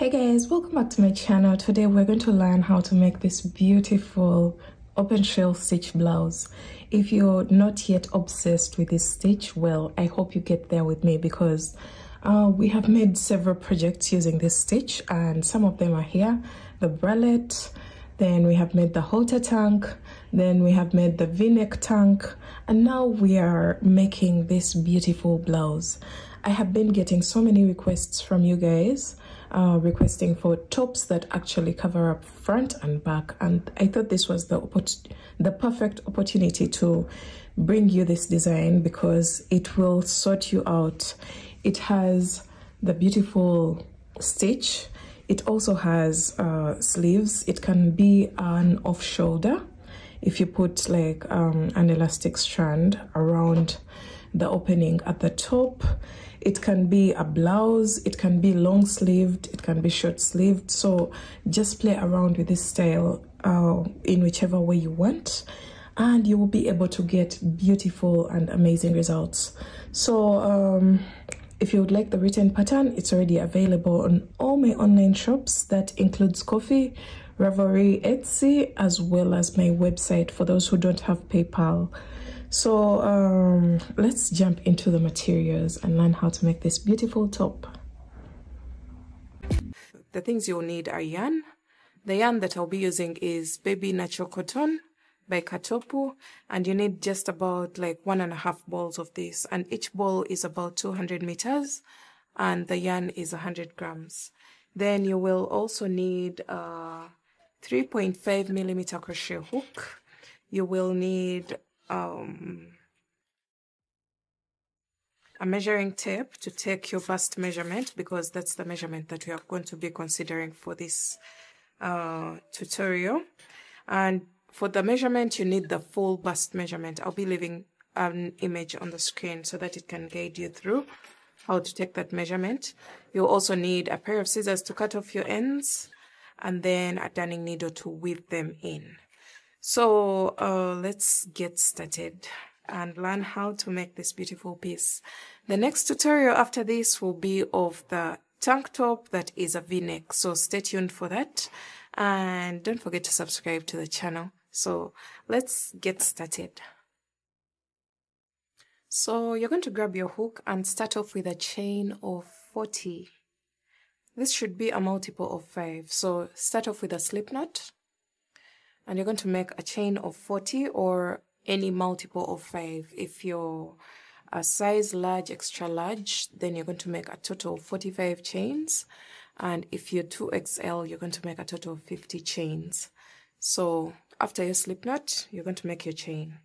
Hey guys, welcome back to my channel. Today we're going to learn how to make this beautiful open shell stitch blouse. If you're not yet obsessed with this stitch, well, I hope you get there with me because uh, we have made several projects using this stitch and some of them are here. The bralette, then we have made the halter tank, then we have made the v-neck tank, and now we are making this beautiful blouse. I have been getting so many requests from you guys uh, requesting for tops that actually cover up front and back. And I thought this was the the perfect opportunity to bring you this design because it will sort you out. It has the beautiful stitch. It also has uh, sleeves. It can be an off shoulder if you put like um, an elastic strand around the opening at the top it can be a blouse, it can be long sleeved, it can be short sleeved. So just play around with this style uh, in whichever way you want and you will be able to get beautiful and amazing results. So um, if you would like the written pattern, it's already available on all my online shops. That includes Ko-fi, Ravelry, Etsy, as well as my website for those who don't have PayPal. So um, let's jump into the materials and learn how to make this beautiful top. The things you'll need are yarn. The yarn that I'll be using is Baby Natural Cotton by Kartopu and you need just about like one and a half balls of this and each ball is about 200 meters and the yarn is 100 grams. Then you will also need a 3.5 millimeter crochet hook. You will need um, a measuring tape to take your bust measurement because that's the measurement that we are going to be considering for this uh, tutorial. And for the measurement, you need the full bust measurement. I'll be leaving an image on the screen so that it can guide you through how to take that measurement. You'll also need a pair of scissors to cut off your ends and then a darning needle to weave them in. So uh, let's get started and learn how to make this beautiful piece. The next tutorial after this will be of the tank top that is a v-neck. So stay tuned for that. And don't forget to subscribe to the channel. So let's get started. So you're going to grab your hook and start off with a chain of 40. This should be a multiple of 5. So start off with a slip knot and you're going to make a chain of 40 or any multiple of 5. If you're a size large, extra large, then you're going to make a total of 45 chains. And if you're 2XL, you're going to make a total of 50 chains. So after your slip knot, you're going to make your chain.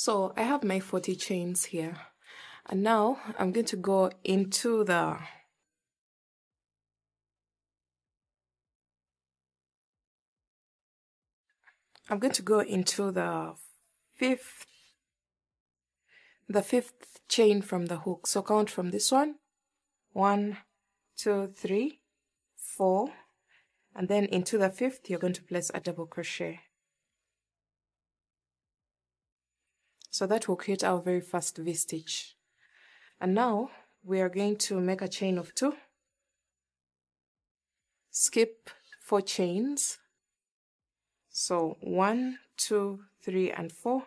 So I have my 40 chains here. And now I'm going to go into the I'm going to go into the fifth the fifth chain from the hook. So count from this one. One, two, three, four. And then into the fifth, you're going to place a double crochet. So that will create our very first V-stitch. And now we are going to make a chain of two, skip four chains. So one, two, three, and four.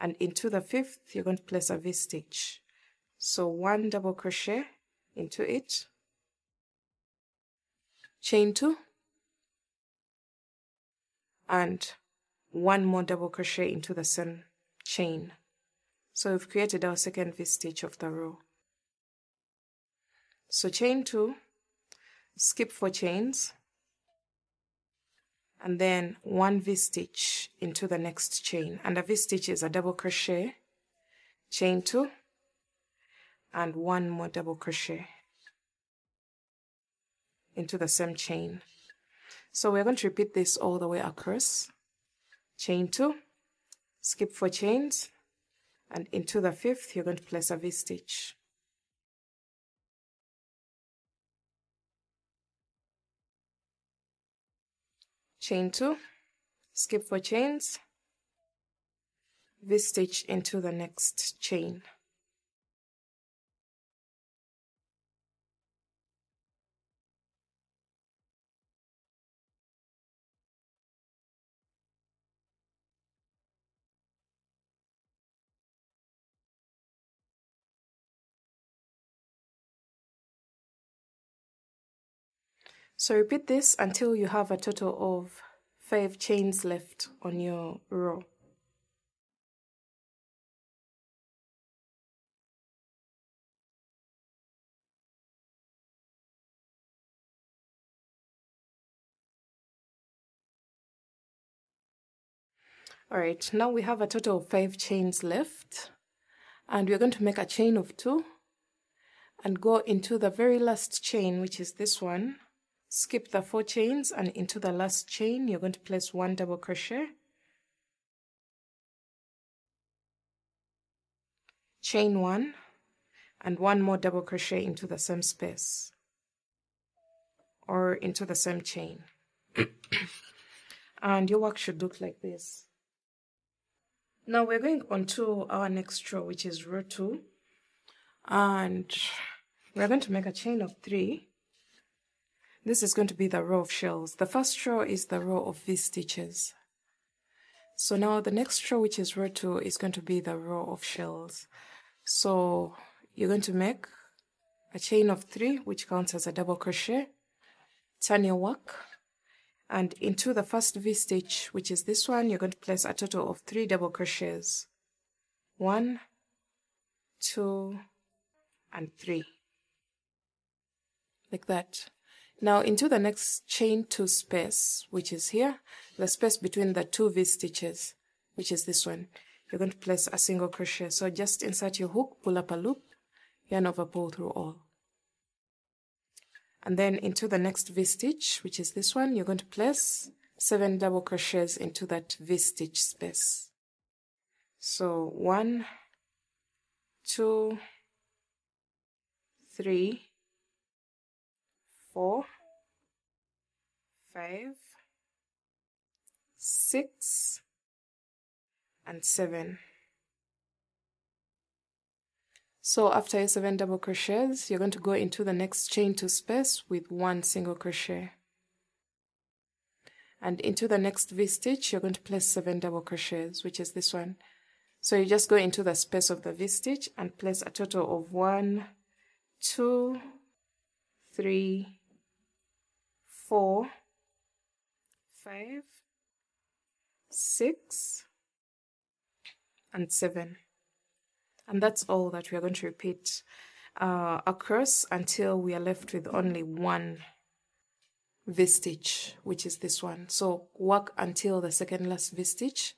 And into the fifth, you're going to place a V-stitch. So one double crochet into it, chain two, and one more double crochet into the same chain. So we've created our second V-stitch of the row. So chain two, skip four chains, and then one V-stitch into the next chain. And a V-stitch is a double crochet, chain two, and one more double crochet. into the same chain. So we're going to repeat this all the way across. Chain 2, skip 4 chains, and into the fifth you're going to place a V-stitch. Chain 2, skip 4 chains, V-stitch into the next chain. So repeat this until you have a total of 5 chains left on your row. Alright, now we have a total of 5 chains left and we're going to make a chain of 2 and go into the very last chain which is this one skip the four chains and into the last chain you're going to place one double crochet. Chain one and one more double crochet into the same space or into the same chain. And your work should look like this. Now we're going on to our next row which is row two. And we're going to make a chain of three this is going to be the row of shells. The first row is the row of V-stitches. So now the next row, which is row 2, is going to be the row of shells. So you're going to make a chain of 3, which counts as a double crochet, turn your work, and into the first V-stitch, which is this one, you're going to place a total of 3 double crochets. 1, 2, and 3. Like that. Now into the next chain two space, which is here, the space between the two V stitches, which is this one. You're going to place a single crochet. So just insert your hook, pull up a loop, yarn over pull through all. And then into the next V stitch, which is this one, you're going to place seven double crochets into that V stitch space. So one, two, three, four, five, six, and seven. So after your seven double crochets, you're going to go into the next chain two space with one single crochet. And into the next V-stitch, you're going to place seven double crochets, which is this one. So you just go into the space of the V-stitch and place a total of one, two, three, four, five, six, and seven. And that's all that we are going to repeat uh, across until we are left with only one V-stitch, which is this one. So work until the second last V-stitch,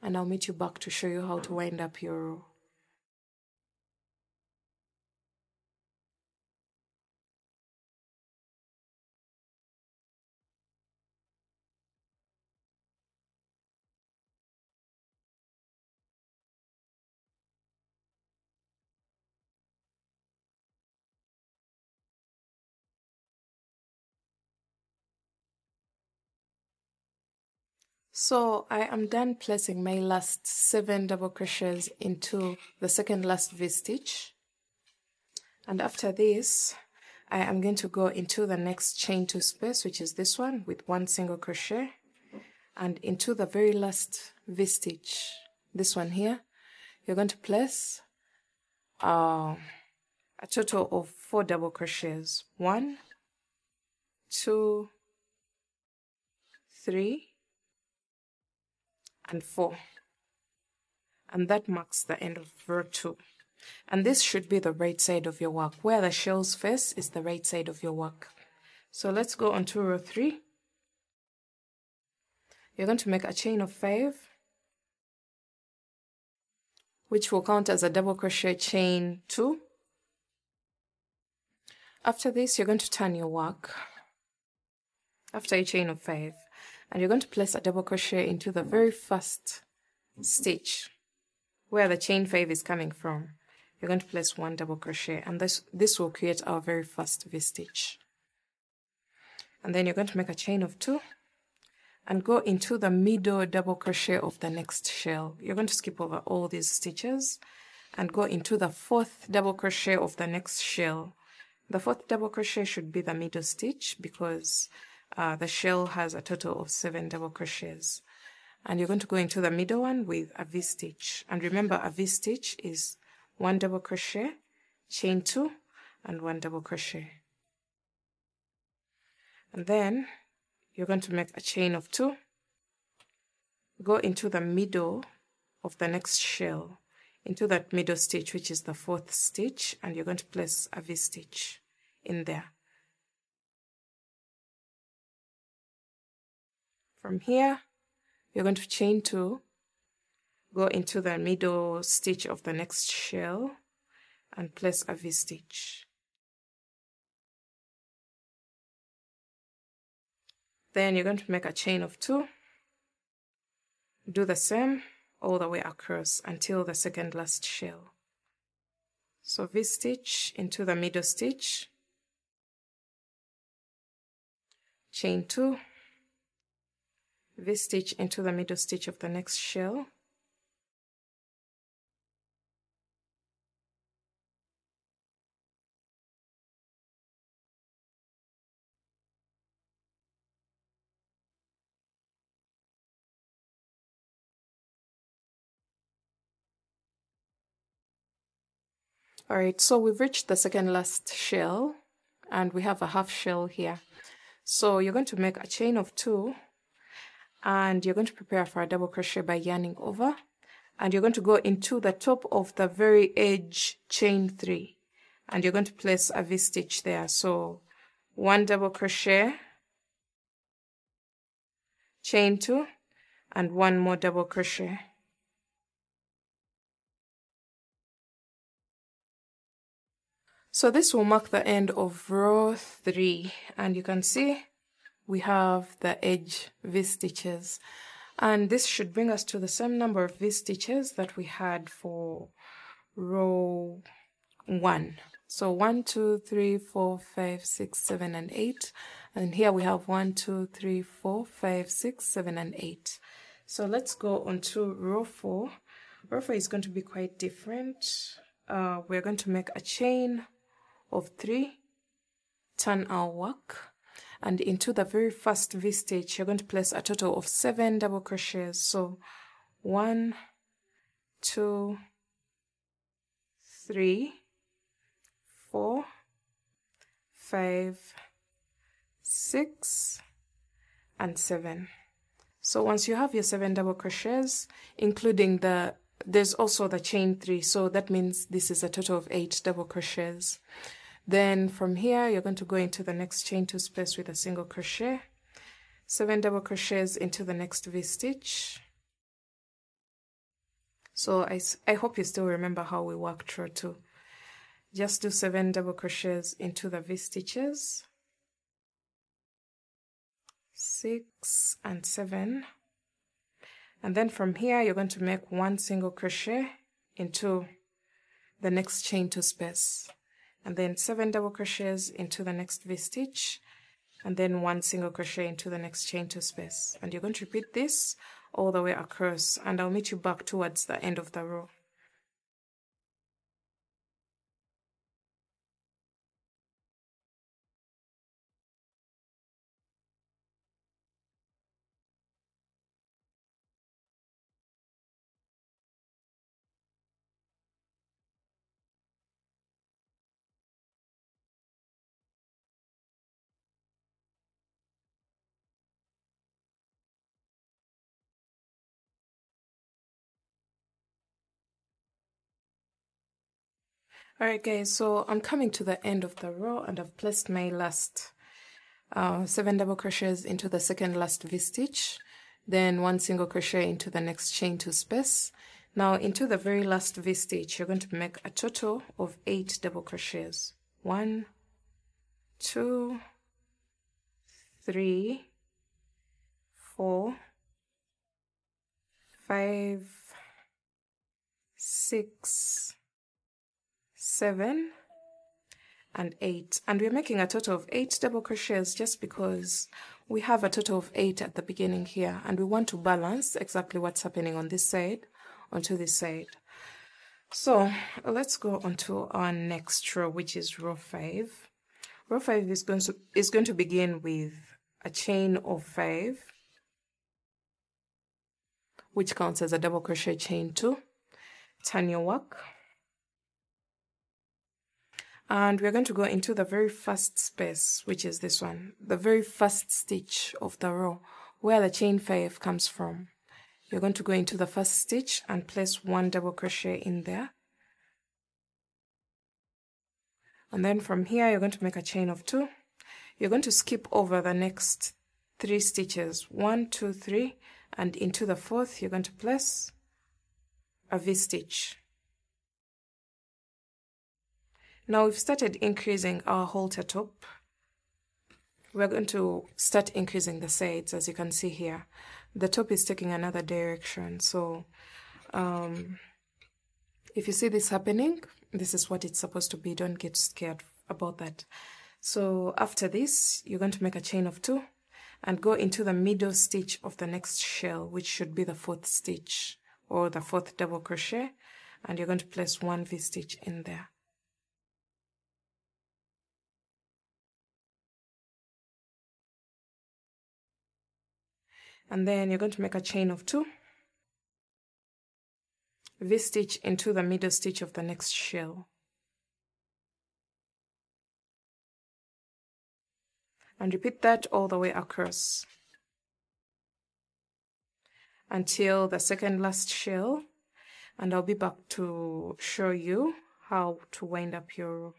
and I'll meet you back to show you how to wind up your So I am done placing my last seven double crochets into the second last V-stitch. And after this, I am going to go into the next chain two space, which is this one with one single crochet and into the very last V-stitch, this one here, you're going to place uh, a total of four double crochets. One, two, three, and 4. And that marks the end of row 2. And this should be the right side of your work. Where the shells face is the right side of your work. So let's go on to row 3. You're going to make a chain of 5 which will count as a double crochet chain 2. After this, you're going to turn your work after a chain of five and you're going to place a double crochet into the very first stitch where the chain five is coming from. You're going to place one double crochet. And this this will create our very first v-stitch. And then you're going to make a chain of two and go into the middle double crochet of the next shell. You're going to skip over all these stitches and go into the fourth double crochet of the next shell. The fourth double crochet should be the middle stitch because uh, the shell has a total of seven double crochets. And you're going to go into the middle one with a v-stitch and remember a v-stitch is one double crochet chain two and one double crochet. And then you're going to make a chain of two. Go into the middle of the next shell into that middle stitch which is the fourth stitch and you're going to place a v-stitch in there from here you're going to chain two go into the middle stitch of the next shell and place a v-stitch then you're going to make a chain of two. Do the same all the way across until the second last shell. So v-stitch into the middle stitch. Chain two v-stitch into the middle stitch of the next shell All right, so we've reached the second last shell and we have a half shell here. So you're going to make a chain of two and you're going to prepare for a double crochet by yarning over. And you're going to go into the top of the very edge chain three. And you're going to place a v-stitch there. So one double crochet, chain two. And one more double crochet. So this will mark the end of row 3 and you can see we have the edge V-stitches and this should bring us to the same number of V-stitches that we had for row 1. So 1, 2, 3, 4, 5, 6, 7 and 8 and here we have 1, 2, 3, 4, 5, 6, 7 and 8. So let's go on to row 4. Row 4 is going to be quite different. Uh, we're going to make a chain of three, turn our work, and into the very first V stitch, you're going to place a total of seven double crochets. So one, two, three, four, five, six, and seven. So once you have your seven double crochets, including the there's also the chain three so that means this is a total of eight double crochets then from here you're going to go into the next chain two space with a single crochet. Seven double crochets into the next v-stitch so I, I hope you still remember how we worked through two. just do seven double crochets into the v-stitches six and seven. And then from here you're going to make one single crochet into the next chain two space and then seven double crochets into the next v-stitch and then one single crochet into the next chain two space. And you're going to repeat this all the way across and I'll meet you back towards the end of the row Alright guys, so I'm coming to the end of the row and I've placed my last uh, 7 double crochets into the second last V-stitch, then 1 single crochet into the next chain 2 space. Now into the very last V-stitch, you're going to make a total of 8 double crochets. 1, 2, three four five six seven and eight. And we're making a total of eight double crochets just because we have a total of eight at the beginning here. And we want to balance exactly what's happening on this side onto this side. So let's go on to our next row which is row five. Row five is going to is going to begin with a chain of five which counts as a double crochet chain two turn your work and we're going to go into the very first space which is this one the very first stitch of the row where the chain 5 comes from. You're going to go into the first stitch and place one double crochet in there. And then from here you're going to make a chain of two. You're going to skip over the next three stitches one two three and into the fourth you're going to place a v-stitch now we've started increasing our halter top. We're going to start increasing the sides as you can see here. The top is taking another direction. So um, if you see this happening, this is what it's supposed to be. Don't get scared about that. So after this, you're going to make a chain of two and go into the middle stitch of the next shell, which should be the fourth stitch or the fourth double crochet. And you're going to place one V-stitch in there. And then you're going to make a chain of two. This stitch into the middle stitch of the next shell. And repeat that all the way across. Until the second last shell. And I'll be back to show you how to wind up your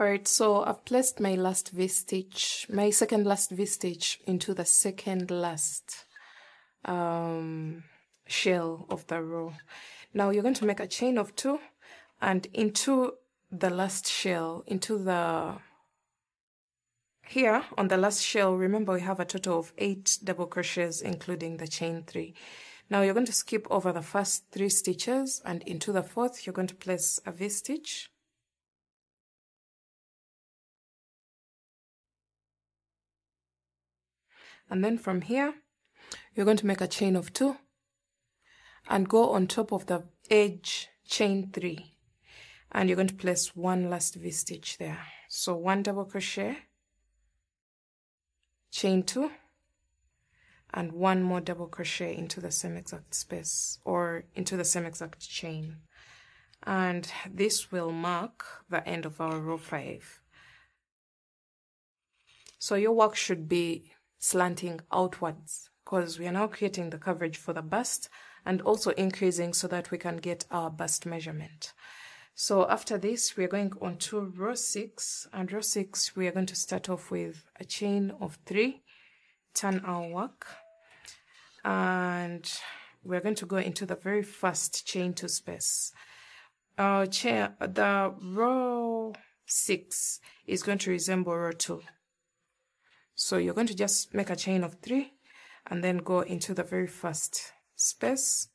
Alright, so I've placed my last V-stitch, my second last V-stitch into the second last um, shell of the row. Now you're going to make a chain of two and into the last shell, into the here on the last shell, remember we have a total of eight double crochets including the chain three. Now you're going to skip over the first three stitches and into the fourth you're going to place a V-stitch and then from here you're going to make a chain of two and go on top of the edge chain three. And you're going to place one last v-stitch there. So one double crochet chain two and one more double crochet into the same exact space or into the same exact chain. And this will mark the end of our row 5 so your work should be slanting outwards because we are now creating the coverage for the bust and also increasing so that we can get our bust measurement. So after this, we are going on to row 6 and row 6 we are going to start off with a chain of 3, turn our work and we're going to go into the very first chain to space. Our chain, the row 6 is going to resemble row 2. So you're going to just make a chain of three and then go into the very first space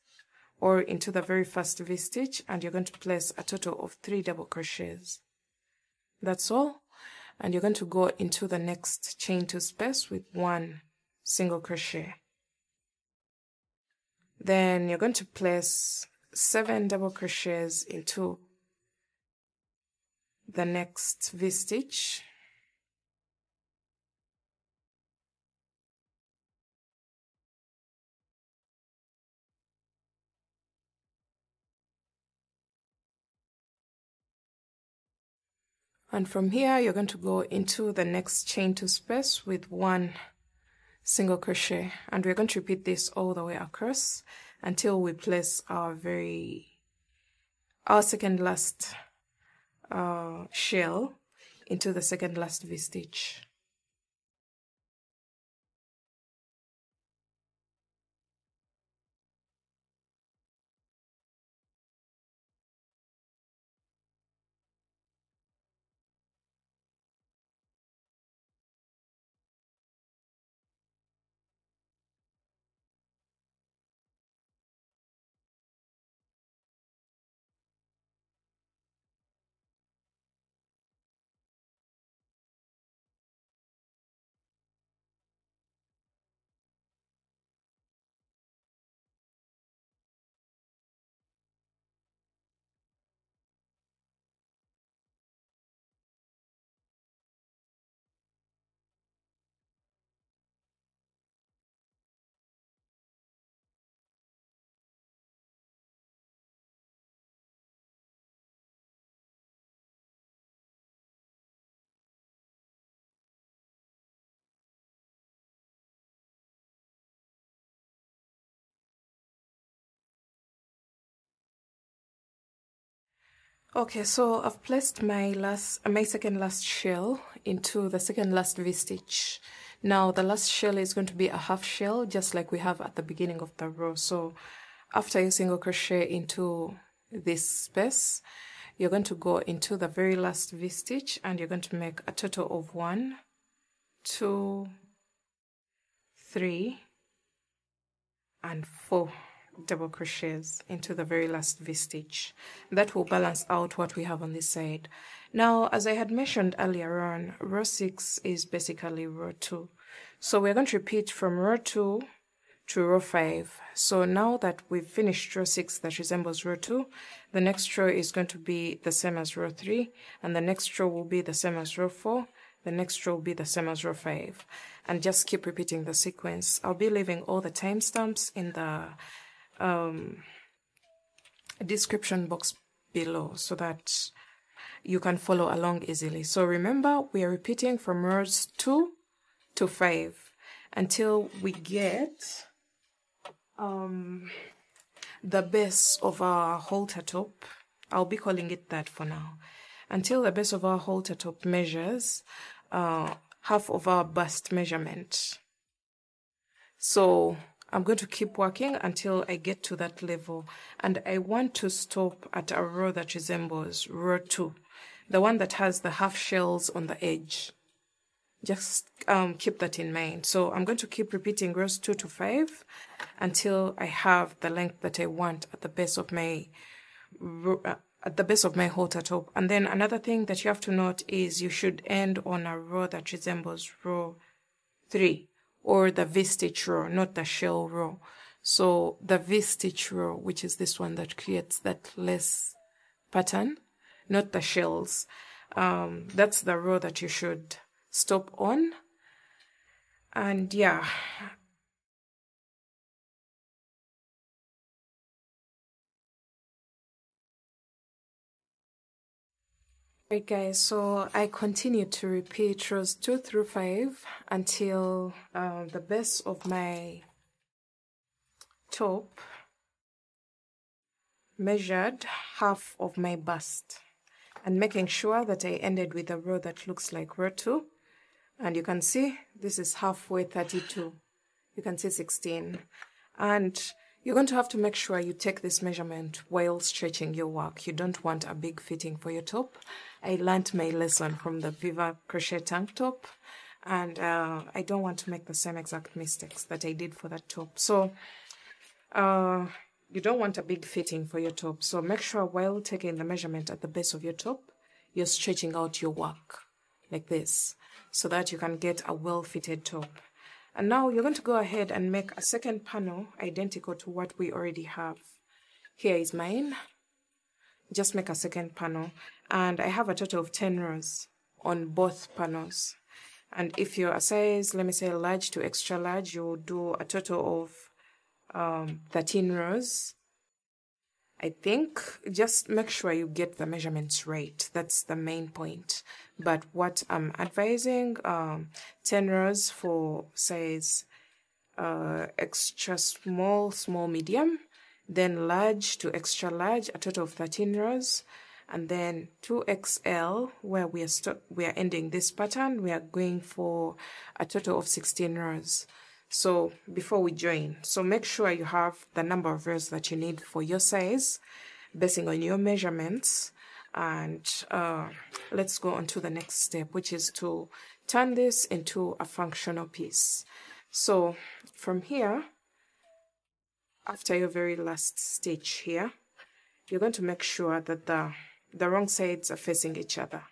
or into the very first V-stitch and you're going to place a total of three double crochets. That's all. And you're going to go into the next chain two space with one single crochet. Then you're going to place seven double crochets into the next V-stitch and from here you're going to go into the next chain two space with one single crochet and we're going to repeat this all the way across until we place our very our second last uh, shell into the second last V-stitch. Okay, so I've placed my last, my second last shell into the second last V-stitch. Now the last shell is going to be a half shell, just like we have at the beginning of the row. So after you single crochet into this space, you're going to go into the very last V-stitch and you're going to make a total of one, two, three, and four double crochets into the very last V-stitch. That will balance out what we have on this side. Now, as I had mentioned earlier on, row 6 is basically row 2. So we're going to repeat from row 2 to row 5. So now that we've finished row 6 that resembles row 2, the next row is going to be the same as row 3, and the next row will be the same as row 4, the next row will be the same as row 5. And just keep repeating the sequence. I'll be leaving all the timestamps in the um, description box below so that you can follow along easily. So remember, we are repeating from rows 2 to 5 until we get um, the base of our halter top. I'll be calling it that for now. Until the base of our halter top measures uh, half of our bust measurement. So I'm going to keep working until I get to that level. And I want to stop at a row that resembles row two, the one that has the half shells on the edge. Just um, keep that in mind. So I'm going to keep repeating rows two to five until I have the length that I want at the base of my uh, at the base of my halter top. And then another thing that you have to note is you should end on a row that resembles row three or the V-stitch row, not the shell row. So the V-stitch row, which is this one that creates that lace pattern, not the shells. Um, that's the row that you should stop on. And yeah. Right guys, so I continue to repeat rows 2 through 5 until uh, the base of my top measured half of my bust and making sure that I ended with a row that looks like row 2 and you can see this is halfway 32 you can see 16 and you're going to have to make sure you take this measurement while stretching your work. You don't want a big fitting for your top. I learned my lesson from the Viva Crochet tank top and uh, I don't want to make the same exact mistakes that I did for that top. So uh, you don't want a big fitting for your top. So make sure while taking the measurement at the base of your top, you're stretching out your work like this so that you can get a well-fitted top. And now you're going to go ahead and make a second panel identical to what we already have. Here is mine. Just make a second panel. And I have a total of 10 rows on both panels. And if you're a size, let me say large to extra large, you'll do a total of um, 13 rows I think just make sure you get the measurements right. That's the main point. But what I'm advising, um, 10 rows for size uh, extra small, small, medium, then large to extra large, a total of 13 rows, and then 2XL, where we are, we are ending this pattern, we are going for a total of 16 rows. So before we join, so make sure you have the number of rows that you need for your size, basing on your measurements. And uh, let's go on to the next step, which is to turn this into a functional piece. So from here, after your very last stitch here, you're going to make sure that the, the wrong sides are facing each other.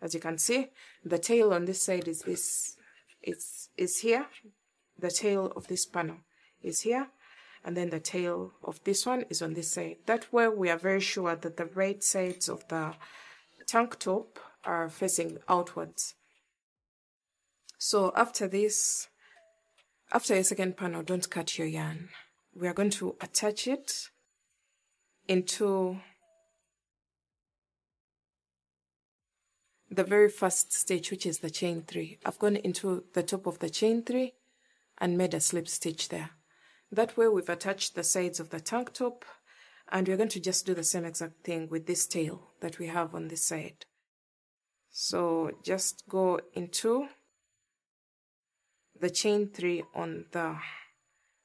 As you can see, the tail on this side is this, is, is here. The tail of this panel is here. And then the tail of this one is on this side. That way we are very sure that the right sides of the tank top are facing outwards. So after this, after your second panel, don't cut your yarn we are going to attach it into the very first stitch which is the chain three. I've gone into the top of the chain three and made a slip stitch there. That way we've attached the sides of the tank top and we're going to just do the same exact thing with this tail that we have on this side. So just go into the chain three on the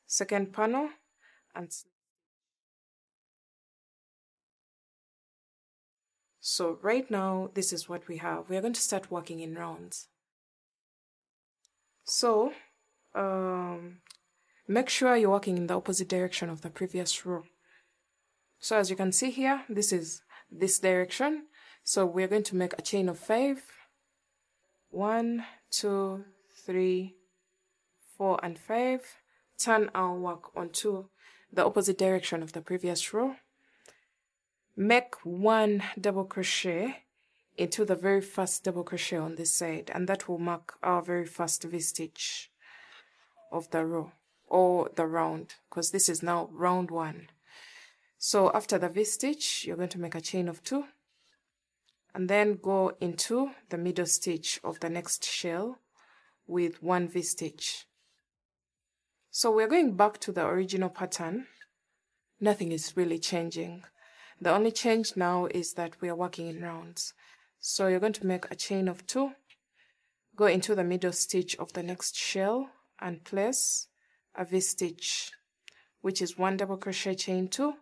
second panel and so right now this is what we have. We are going to start working in rounds. So um, make sure you're working in the opposite direction of the previous row. So as you can see here this is this direction. So we're going to make a chain of five. One two three four and five. Turn our work onto the opposite direction of the previous row. Make one double crochet into the very first double crochet on this side and that will mark our very first V-stitch of the row or the round because this is now round one. So after the V-stitch, you're going to make a chain of two and then go into the middle stitch of the next shell with one V-stitch. So we're going back to the original pattern. Nothing is really changing. The only change now is that we are working in rounds. So you're going to make a chain of two, go into the middle stitch of the next shell and place a V-stitch, which is one double crochet chain two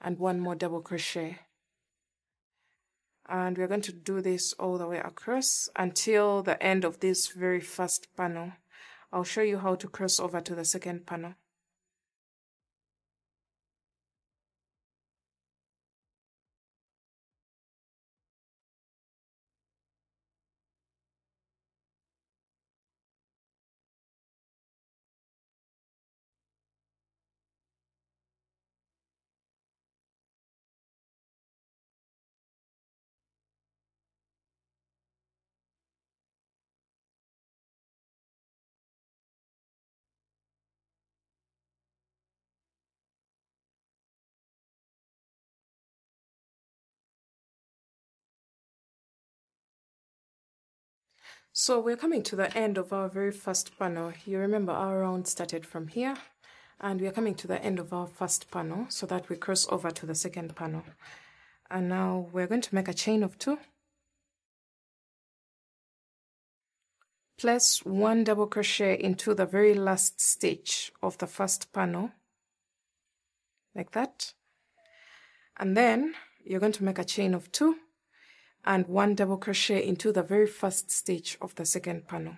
and one more double crochet. And we're going to do this all the way across until the end of this very first panel. I'll show you how to cross over to the second panel. So we're coming to the end of our very first panel. You remember our round started from here and we are coming to the end of our first panel so that we cross over to the second panel. And now we're going to make a chain of two. Place one double crochet into the very last stitch of the first panel, like that. And then you're going to make a chain of two and one double crochet into the very first stitch of the second panel.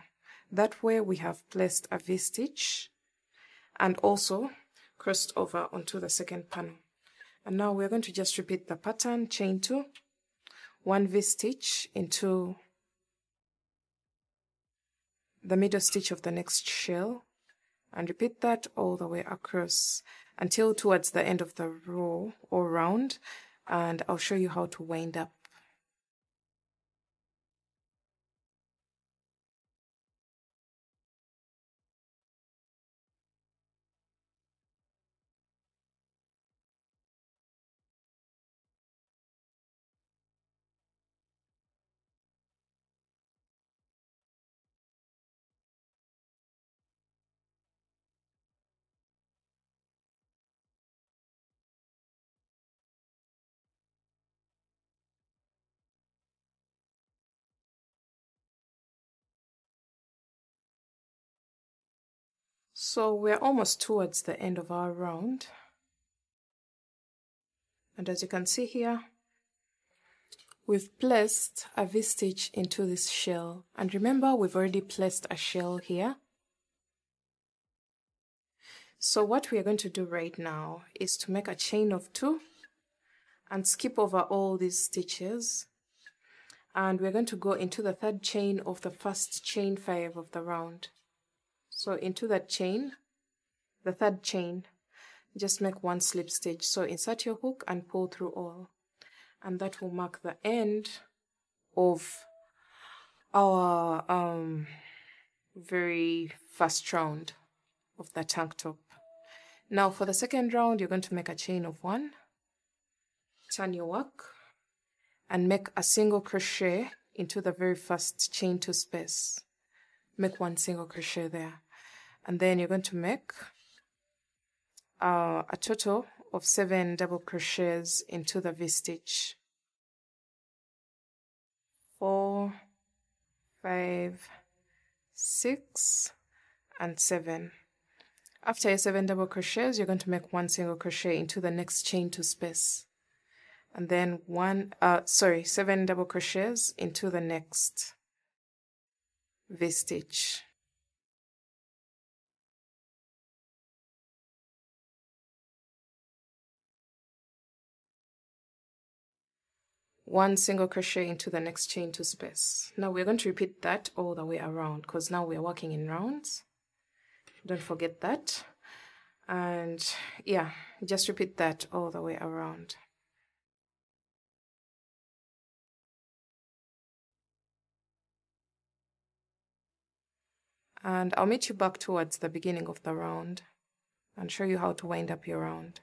That way we have placed a V-stitch and also crossed over onto the second panel. And now we're going to just repeat the pattern, chain two, one V-stitch into the middle stitch of the next shell and repeat that all the way across until towards the end of the row or round and I'll show you how to wind up So we're almost towards the end of our round. And as you can see here, we've placed a V-stitch into this shell. And remember, we've already placed a shell here. So what we are going to do right now is to make a chain of two and skip over all these stitches. And we're going to go into the third chain of the first chain five of the round. So into that chain, the third chain, just make one slip stitch. So insert your hook and pull through all. And that will mark the end of our um, very first round of the tank top. Now for the second round, you're going to make a chain of one, turn your work, and make a single crochet into the very first chain two space. Make one single crochet there and then you're going to make uh, a total of seven double crochets into the V-stitch. Four, five, six, and seven. After your seven double crochets, you're going to make one single crochet into the next chain two space. And then one, uh, sorry, seven double crochets into the next V-stitch. One single crochet into the next chain two space. Now we're going to repeat that all the way around because now we're working in rounds. Don't forget that. And yeah, just repeat that all the way around. And I'll meet you back towards the beginning of the round and show you how to wind up your round.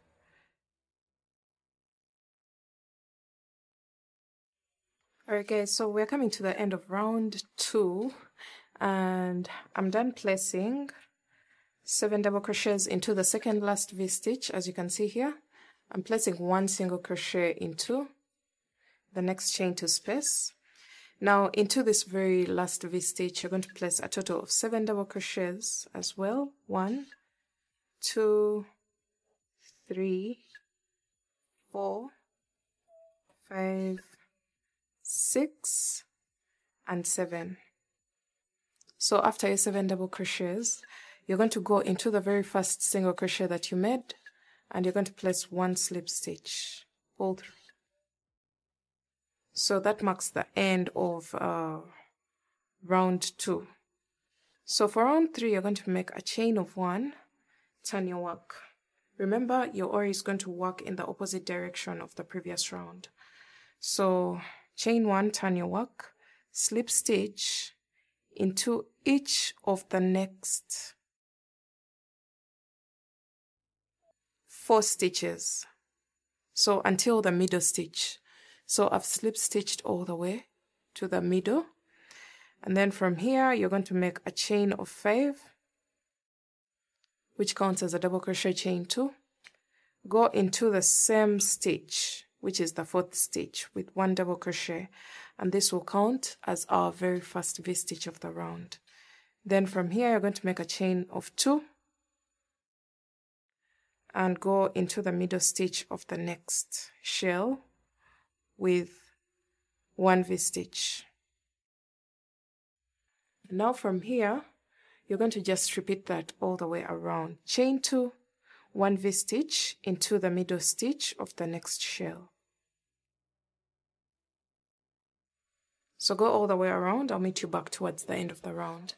Okay, so we're coming to the end of round two and I'm done placing seven double crochets into the second last V-stitch as you can see here. I'm placing one single crochet into the next chain two space. Now into this very last V-stitch you're going to place a total of seven double crochets as well. One, two, three, four, five, six and seven. So after your seven double crochets you're going to go into the very first single crochet that you made and you're going to place one slip stitch. Pull through. So that marks the end of uh, round two. So for round three you're going to make a chain of one. Turn your work. Remember your ori is going to work in the opposite direction of the previous round. So chain one turn your work slip stitch into each of the next four stitches. So until the middle stitch. So I've slip stitched all the way to the middle. And then from here you're going to make a chain of five which counts as a double crochet chain two. Go into the same stitch which is the fourth stitch with one double crochet and this will count as our very first V-stitch of the round. Then from here you're going to make a chain of two and go into the middle stitch of the next shell with one V-stitch. Now from here, you're going to just repeat that all the way around. Chain two, one V-stitch into the middle stitch of the next shell. So go all the way around. I'll meet you back towards the end of the round.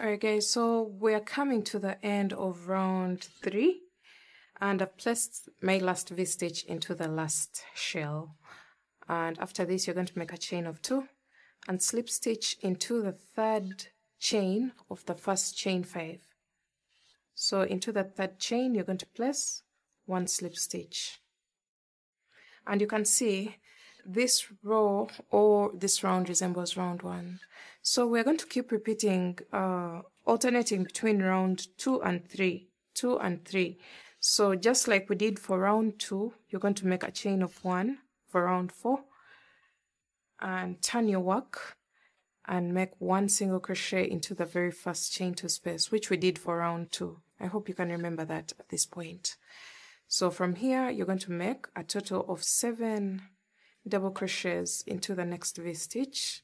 Alright guys, so we're coming to the end of round three and I've placed my last V-stitch into the last shell. And after this, you're going to make a chain of two and slip stitch into the third chain of the first chain five. So into the third chain, you're going to place one slip stitch. And you can see this row or this round resembles round one. So we're going to keep repeating, uh, alternating between round two and three, two and three. So just like we did for round two, you're going to make a chain of one for round four and turn your work and make one single crochet into the very first chain two space which we did for round two. I hope you can remember that at this point. So from here you're going to make a total of seven double crochets into the next V-stitch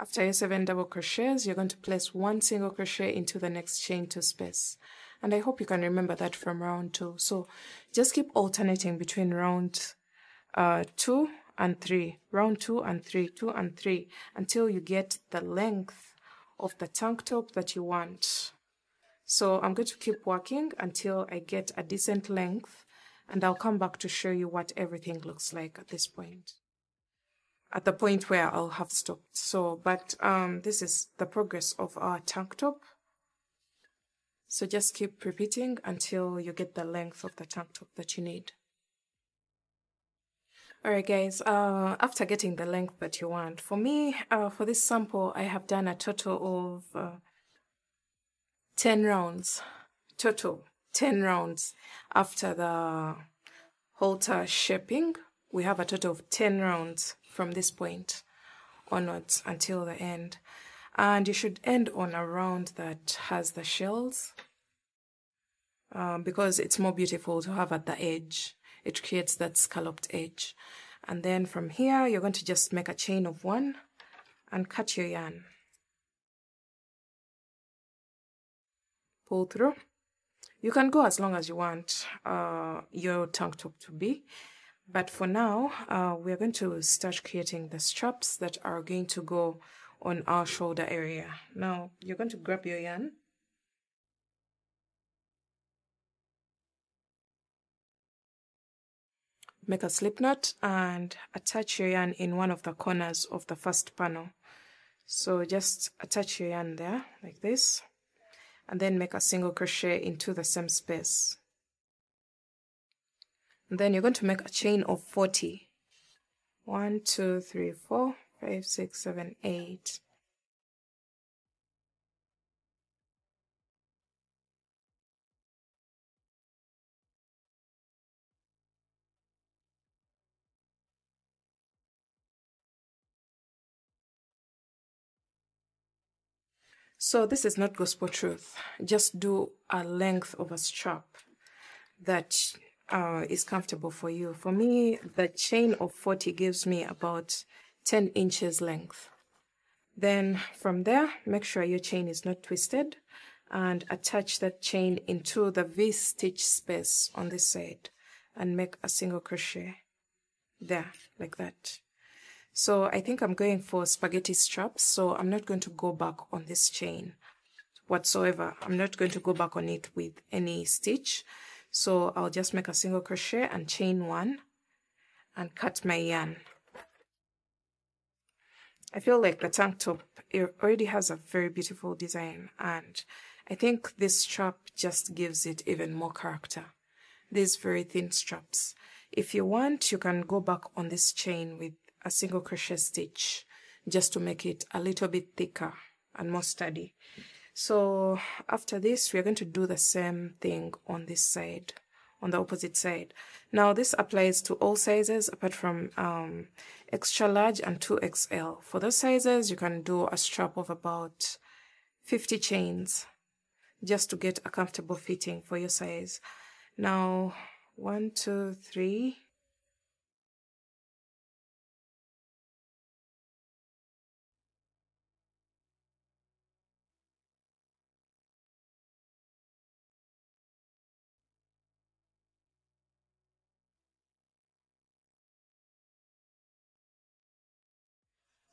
After your 7 double crochets, you're going to place one single crochet into the next chain 2 space. And I hope you can remember that from round 2. So just keep alternating between round uh, 2 and 3, round 2 and 3, 2 and 3, until you get the length of the tank top that you want. So I'm going to keep working until I get a decent length and I'll come back to show you what everything looks like at this point at the point where I'll have stopped. So, but um, this is the progress of our tank top. So just keep repeating until you get the length of the tank top that you need. Alright guys, uh, after getting the length that you want, for me, uh, for this sample, I have done a total of uh, 10 rounds. Total 10 rounds after the halter shaping. We have a total of 10 rounds from this point onwards until the end. And you should end on a round that has the shells um, because it's more beautiful to have at the edge. It creates that scalloped edge. And then from here, you're going to just make a chain of one and cut your yarn. Pull through. You can go as long as you want uh, your tank top to be. But for now, uh, we're going to start creating the straps that are going to go on our shoulder area. Now, you're going to grab your yarn. Make a slip knot and attach your yarn in one of the corners of the first panel. So just attach your yarn there like this and then make a single crochet into the same space. And then you're going to make a chain of 40. 1, 2, 3, 4, 5, 6, 7, 8. So this is not gospel truth. Just do a length of a strap that uh, is comfortable for you. For me, the chain of 40 gives me about 10 inches length. Then from there, make sure your chain is not twisted and attach that chain into the V-stitch space on this side and make a single crochet there, like that. So I think I'm going for spaghetti straps, so I'm not going to go back on this chain whatsoever. I'm not going to go back on it with any stitch. So I'll just make a single crochet and chain one and cut my yarn. I feel like the tank top it already has a very beautiful design and I think this strap just gives it even more character. These very thin straps. If you want, you can go back on this chain with a single crochet stitch just to make it a little bit thicker and more sturdy. So after this, we're going to do the same thing on this side, on the opposite side. Now this applies to all sizes apart from um, extra large and 2XL. For those sizes, you can do a strap of about 50 chains just to get a comfortable fitting for your size. Now, one, two, three,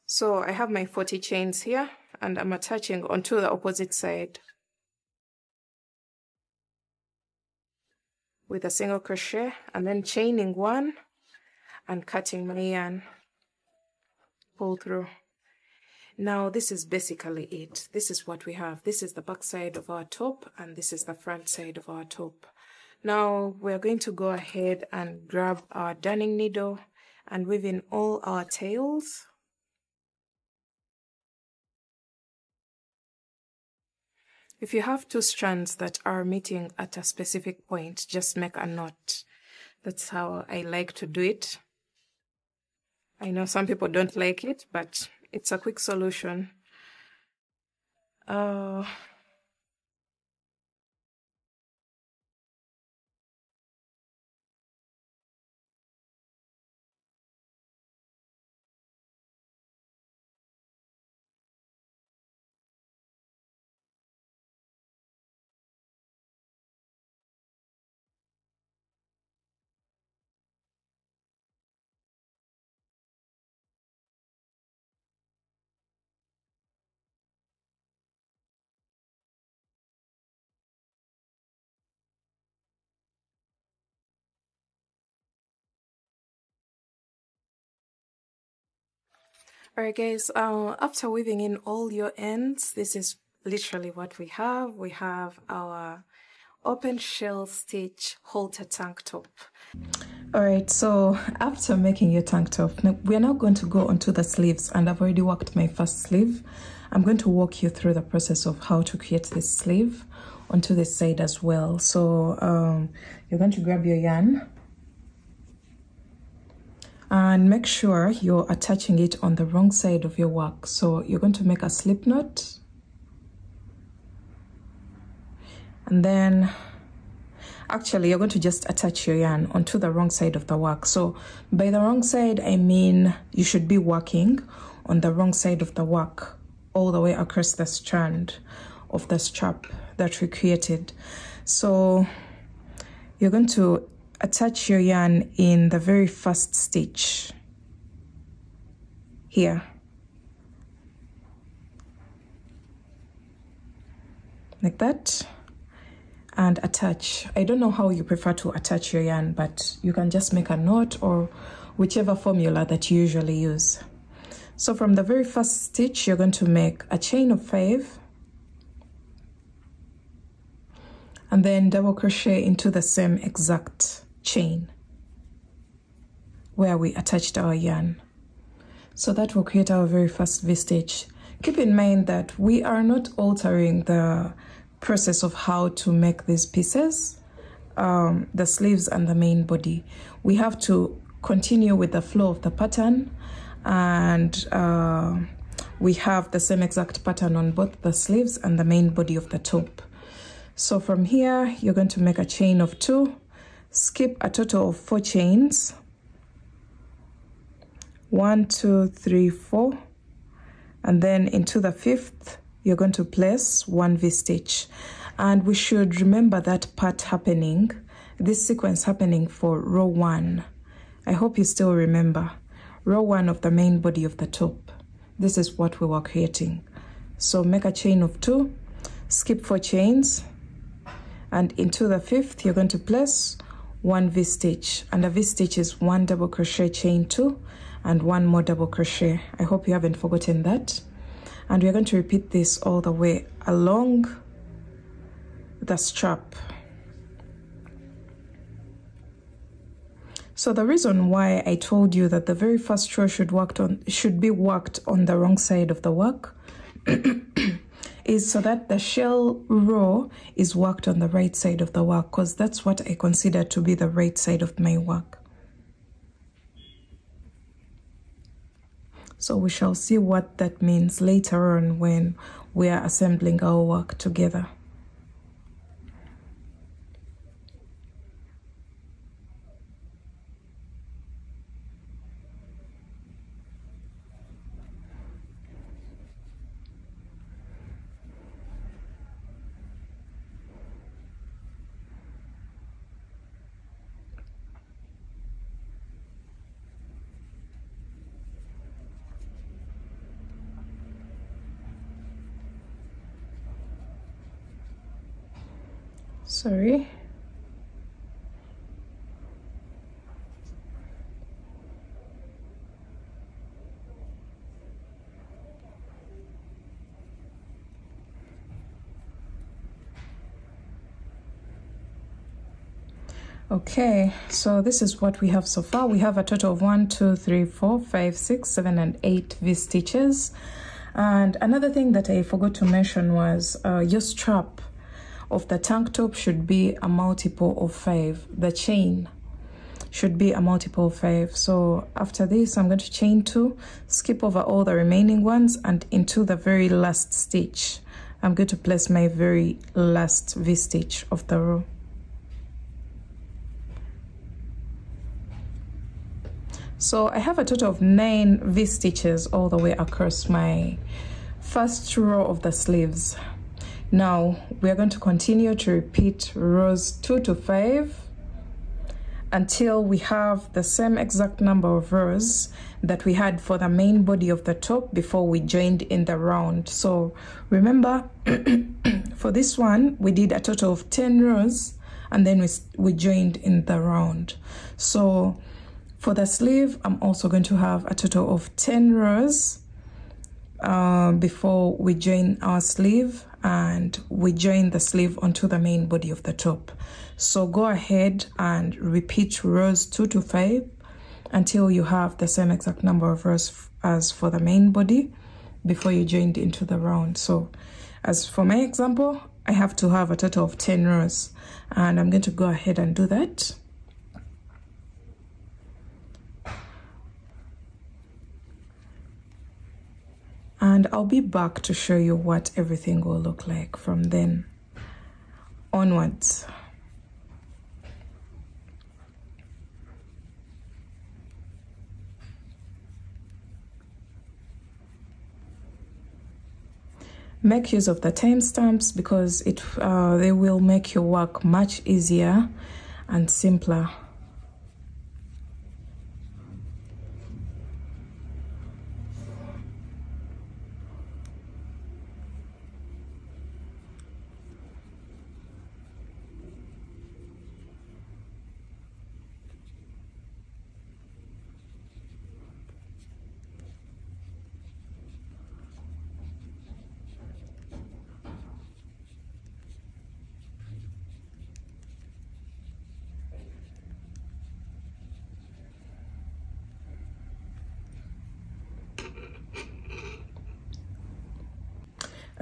So I have my 40 chains here and I'm attaching onto the opposite side. With a single crochet and then chaining one and cutting my yarn. Pull through. Now this is basically it. This is what we have. This is the back side of our top and this is the front side of our top. Now we're going to go ahead and grab our darning needle and weave in all our tails if you have two strands that are meeting at a specific point, just make a knot. That's how I like to do it. I know some people don't like it, but it's a quick solution. Uh, Alright guys, uh, after weaving in all your ends, this is literally what we have. We have our open shell stitch halter tank top. Alright, so after making your tank top, we're now going to go onto the sleeves and I've already worked my first sleeve. I'm going to walk you through the process of how to create this sleeve onto this side as well. So um, you're going to grab your yarn and make sure you're attaching it on the wrong side of your work. So you're going to make a slip knot. And then actually you're going to just attach your yarn onto the wrong side of the work. So by the wrong side i mean you should be working on the wrong side of the work all the way across the strand of the strap that we created. So you're going to attach your yarn in the very first stitch. Here. Like that. And attach. I don't know how you prefer to attach your yarn but you can just make a knot or whichever formula that you usually use. So from the very first stitch you're going to make a chain of five. And then double crochet into the same exact chain where we attached our yarn. So that will create our very first V-stitch. Keep in mind that we are not altering the process of how to make these pieces, um, the sleeves and the main body. We have to continue with the flow of the pattern and uh, we have the same exact pattern on both the sleeves and the main body of the top. So from here, you're going to make a chain of two skip a total of four chains. One two three four. And then into the fifth you're going to place one v-stitch and we should remember that part happening this sequence happening for row one. I hope you still remember. Row one of the main body of the top. This is what we were creating. So make a chain of two skip four chains. And into the fifth you're going to place one v-stitch and a v-stitch is one double crochet chain two and one more double crochet. I hope you haven't forgotten that. And we're going to repeat this all the way along the strap. So the reason why i told you that the very first row should worked on should be worked on the wrong side of the work is so that the shell row is worked on the right side of the work because that's what I consider to be the right side of my work. So we shall see what that means later on when we are assembling our work together. Sorry. Okay so this is what we have so far. We have a total of one two three four five six seven and eight v stitches. And another thing that i forgot to mention was uh, your strap of the tank top should be a multiple of five. The chain should be a multiple of five. So after this i'm going to chain two skip over all the remaining ones and into the very last stitch. I'm going to place my very last v-stitch of the row. So I have a total of nine V-stitches all the way across my first row of the sleeves now we're going to continue to repeat rows two to five until we have the same exact number of rows that we had for the main body of the top before we joined in the round. So remember for this one we did a total of 10 rows and then we, we joined in the round. So for the sleeve, I'm also going to have a total of 10 rows uh, before we join our sleeve and we join the sleeve onto the main body of the top. So go ahead and repeat rows 2 to 5 until you have the same exact number of rows as for the main body before you joined into the round. So as for my example, I have to have a total of 10 rows and I'm going to go ahead and do that. And I'll be back to show you what everything will look like from then onwards. Make use of the timestamps because it uh, they will make your work much easier and simpler.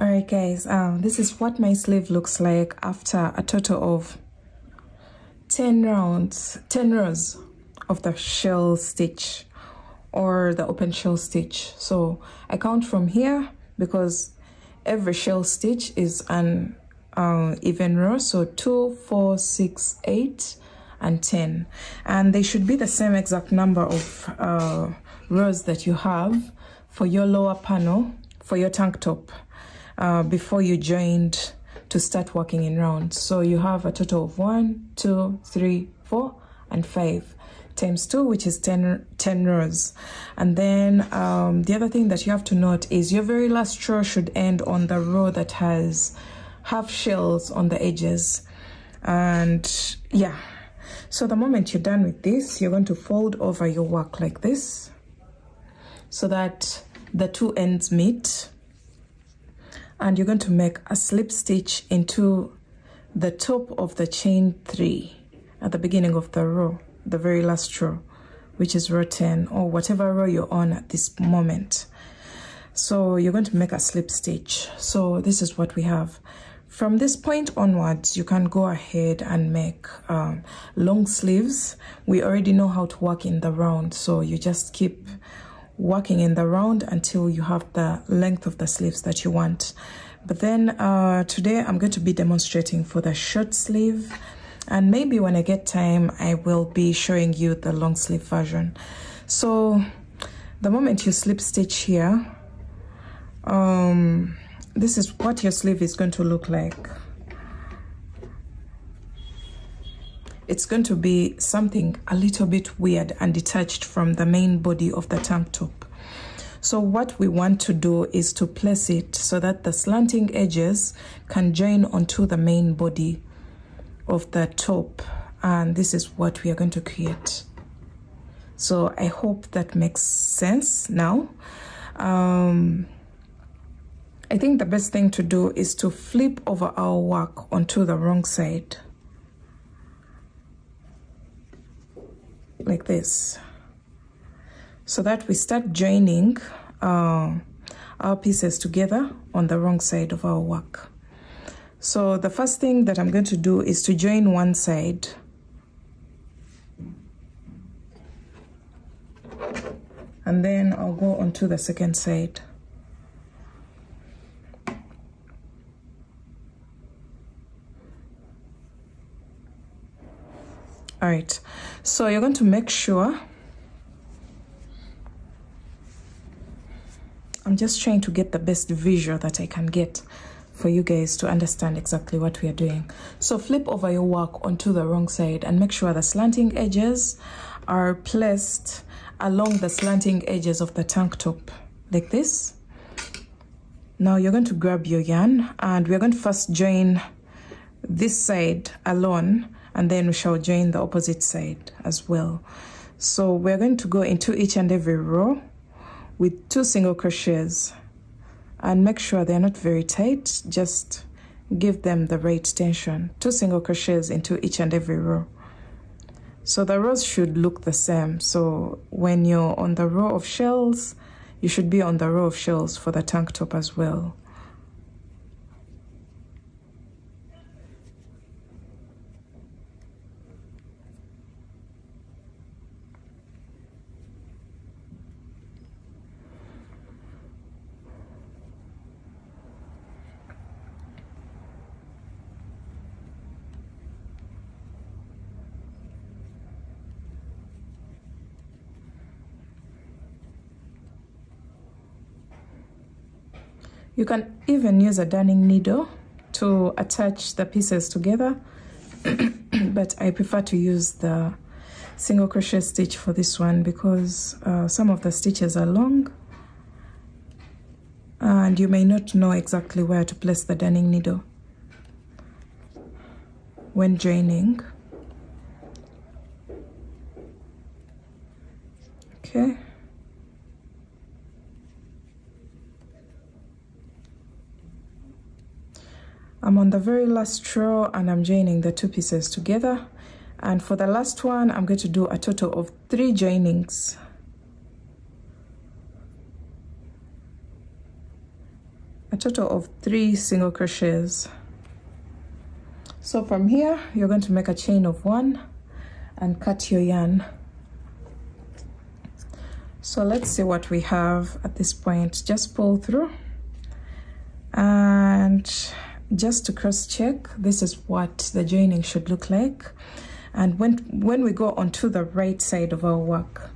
All right guys um this is what my sleeve looks like after a total of 10 rounds 10 rows of the shell stitch or the open shell stitch. So i count from here because every shell stitch is an uh, even row. So two four six eight and 10 and they should be the same exact number of uh, rows that you have for your lower panel for your tank top uh, before you joined to start working in rounds. So you have a total of one, two, three, four, and five times two, which is 10, 10 rows. And then um, the other thing that you have to note is your very last row should end on the row that has half shells on the edges. And yeah, so the moment you're done with this, you're going to fold over your work like this so that the two ends meet and you're going to make a slip stitch into the top of the chain three at the beginning of the row the very last row which is row 10 or whatever row you're on at this moment. So you're going to make a slip stitch. So this is what we have. From this point onwards you can go ahead and make um, long sleeves. We already know how to work in the round so you just keep working in the round until you have the length of the sleeves that you want. But then uh, today I'm going to be demonstrating for the short sleeve and maybe when I get time I will be showing you the long sleeve version. So the moment you slip stitch here, um, this is what your sleeve is going to look like. It's going to be something a little bit weird and detached from the main body of the tank top. So what we want to do is to place it so that the slanting edges can join onto the main body of the top. And this is what we are going to create. So I hope that makes sense now. Um, I think the best thing to do is to flip over our work onto the wrong side. Like this so that we start joining uh, our pieces together on the wrong side of our work. So the first thing that I'm going to do is to join one side and then I'll go onto the second side. All right, so you're going to make sure I'm just trying to get the best visual that I can get for you guys to understand exactly what we are doing. So flip over your work onto the wrong side and make sure the slanting edges are placed along the slanting edges of the tank top like this. Now you're going to grab your yarn and we're going to first join this side alone and then we shall join the opposite side as well. So we're going to go into each and every row with two single crochets. And make sure they're not very tight just give them the right tension. Two single crochets into each and every row. So the rows should look the same. So when you're on the row of shells you should be on the row of shells for the tank top as well You can even use a darning needle to attach the pieces together, but I prefer to use the single crochet stitch for this one because uh, some of the stitches are long and you may not know exactly where to place the darning needle when joining. Okay. I'm on the very last row and I'm joining the two pieces together. And for the last one I'm going to do a total of three joinings. A total of three single crochets. So from here you're going to make a chain of one and cut your yarn. So let's see what we have at this point. Just pull through. And just to cross check this is what the joining should look like. And when when we go onto the right side of our work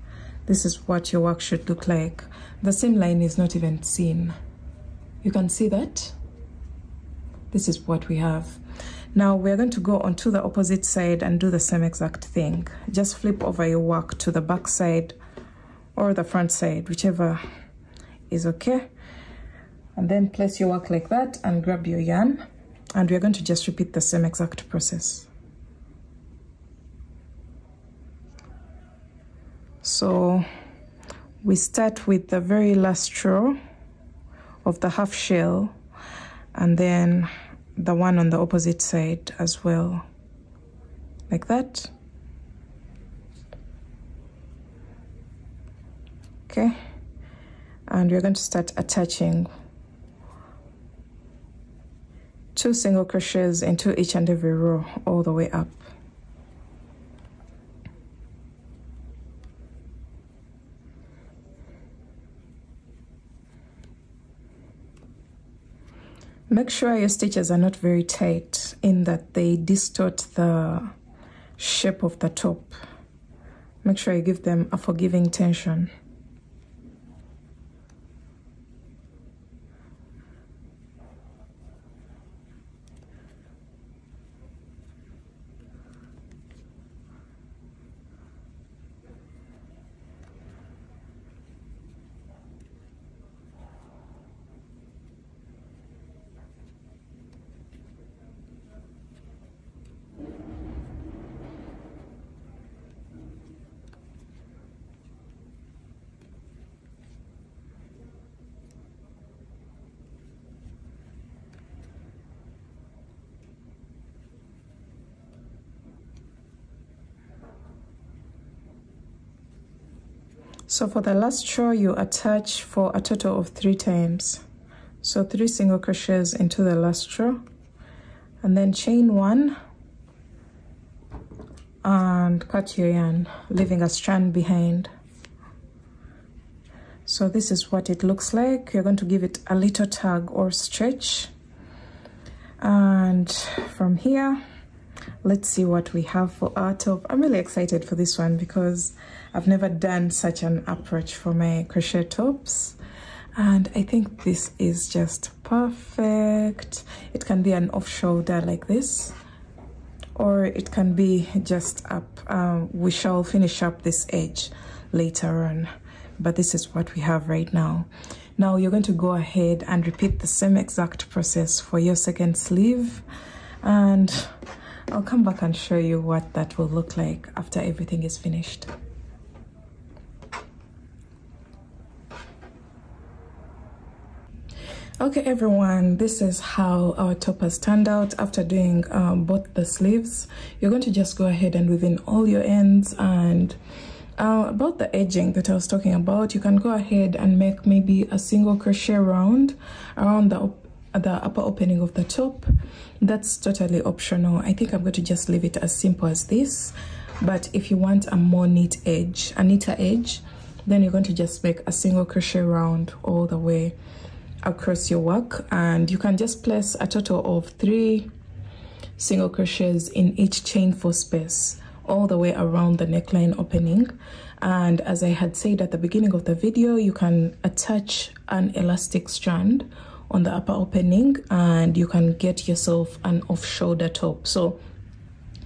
this is what your work should look like. The seam line is not even seen. You can see that? This is what we have. Now we're going to go onto the opposite side and do the same exact thing. Just flip over your work to the back side or the front side whichever is okay and then place your work like that and grab your yarn. And we're going to just repeat the same exact process. So we start with the very last row of the half shell and then the one on the opposite side as well. Like that. Okay. And we're going to start attaching two single crochets into each and every row all the way up Make sure your stitches are not very tight in that they distort the shape of the top. Make sure you give them a forgiving tension. So for the last row you attach for a total of three times. So three single crochets into the last row and then chain one and cut your yarn leaving a strand behind. So this is what it looks like. You're going to give it a little tug or stretch. And from here let's see what we have for our top i'm really excited for this one because i've never done such an approach for my crochet tops. And i think this is just perfect. It can be an off shoulder like this or it can be just up um, we shall finish up this edge later on. But this is what we have right now. Now you're going to go ahead and repeat the same exact process for your second sleeve. And I'll come back and show you what that will look like after everything is finished. Okay everyone, this is how our top has turned out after doing um, both the sleeves. You're going to just go ahead and weave in all your ends and uh, about the edging that I was talking about, you can go ahead and make maybe a single crochet round around the the upper opening of the top. That's totally optional. I think i'm going to just leave it as simple as this. But if you want a more neat edge a neater edge then you're going to just make a single crochet round all the way across your work. And you can just place a total of three single crochets in each chain four space all the way around the neckline opening. And as i had said at the beginning of the video you can attach an elastic strand on the upper opening and you can get yourself an off shoulder top. So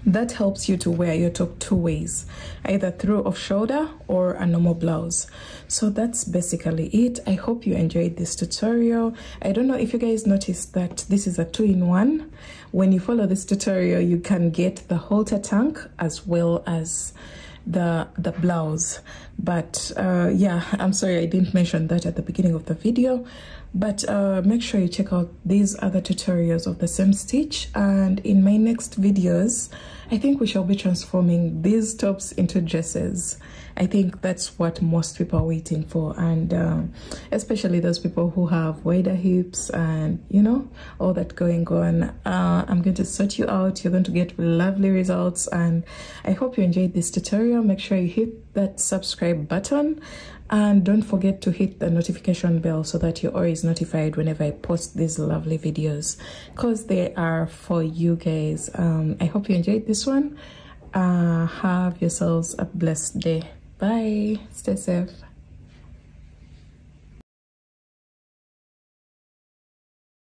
that helps you to wear your top two ways either through off shoulder or a normal blouse. So that's basically it. I hope you enjoyed this tutorial. I don't know if you guys noticed that this is a two-in-one. When you follow this tutorial you can get the halter tank as well as the the blouse. But uh, yeah i'm sorry i didn't mention that at the beginning of the video but uh, make sure you check out these other tutorials of the same stitch and in my next videos I think we shall be transforming these tops into dresses. I think that's what most people are waiting for. And um, especially those people who have wider hips and you know all that going on. Uh, I'm going to sort you out. You're going to get lovely results. And I hope you enjoyed this tutorial. Make sure you hit that subscribe button and don't forget to hit the notification bell so that you're always notified whenever I post these lovely videos because they are for you guys. Um, I hope you enjoyed this one. Uh, have yourselves a blessed day. Bye. Stay safe